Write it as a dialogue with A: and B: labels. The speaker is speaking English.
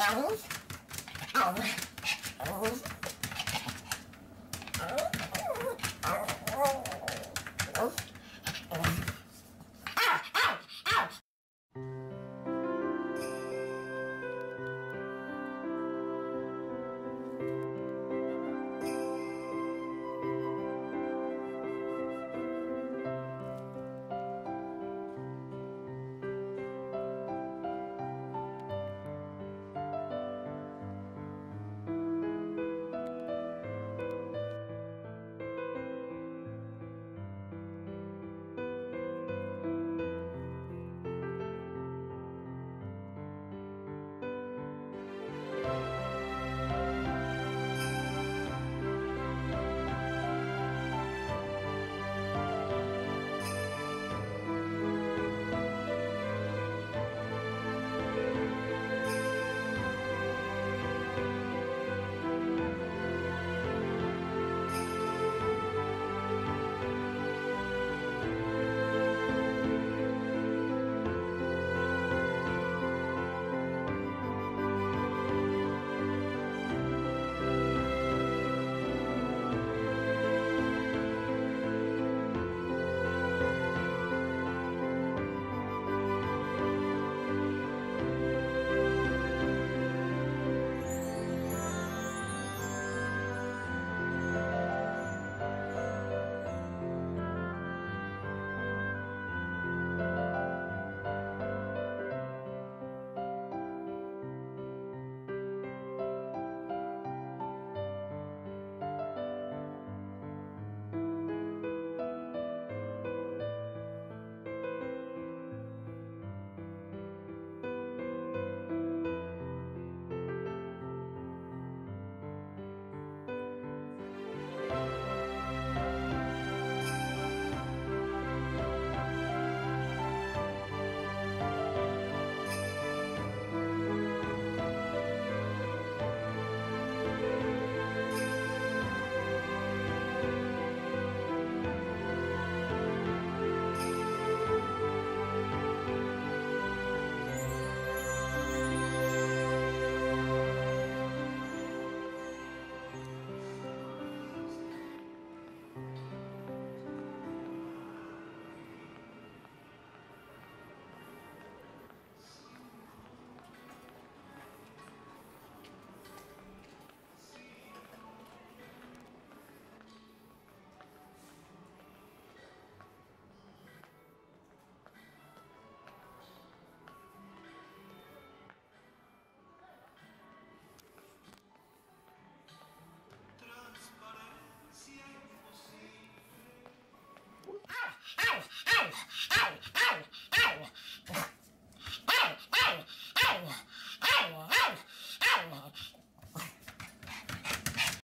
A: Oh. Oh. Oh.